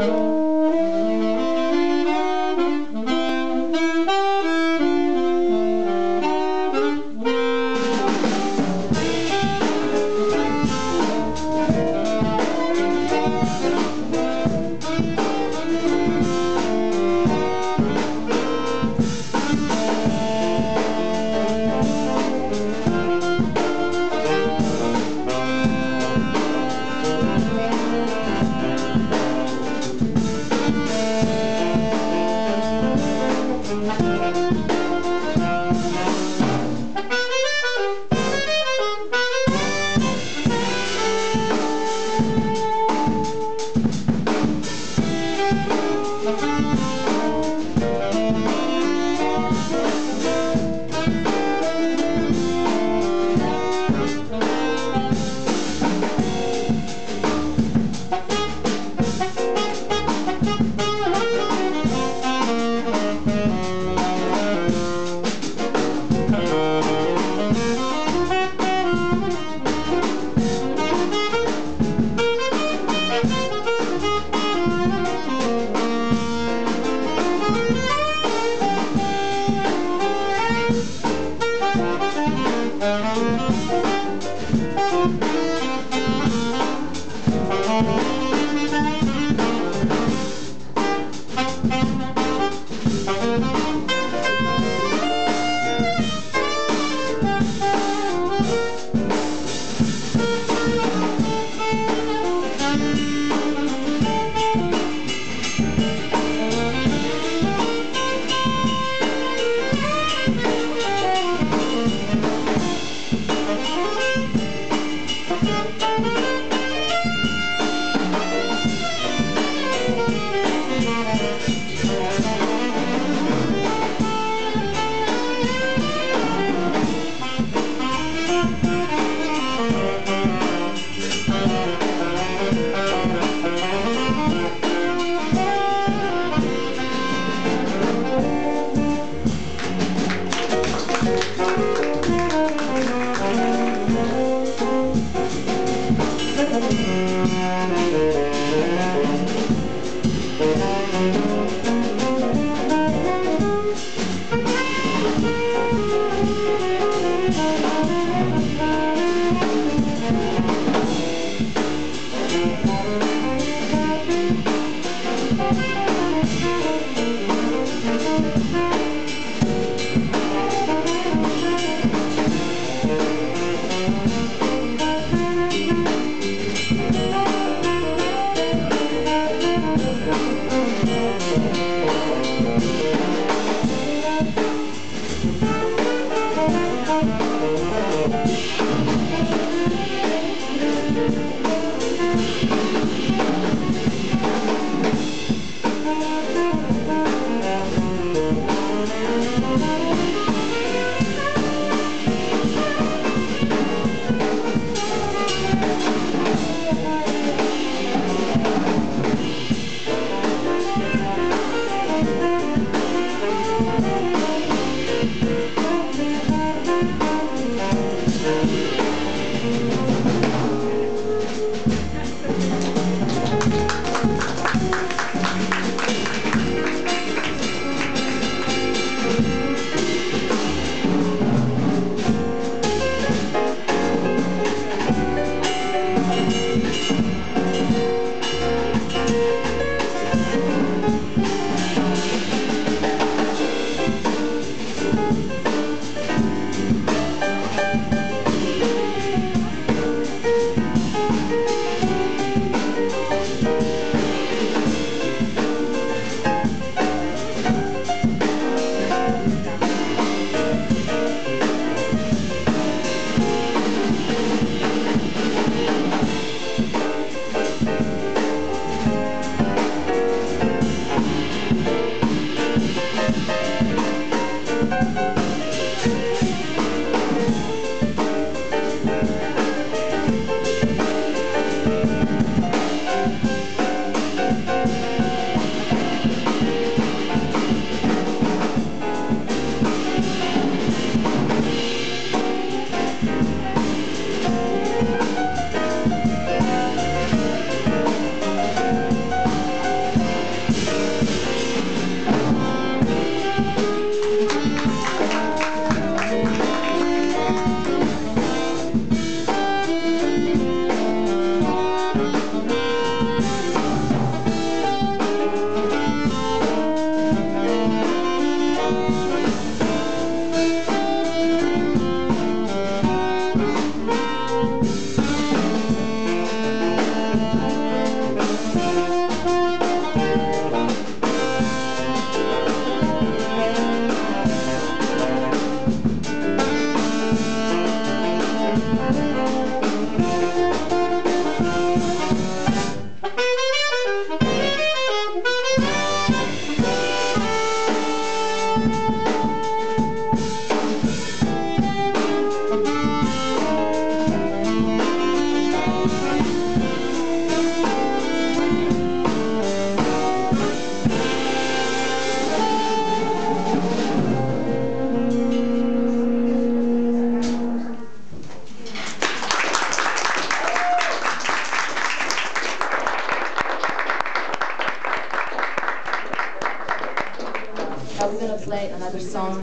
Oh. Música I'm gonna play another song.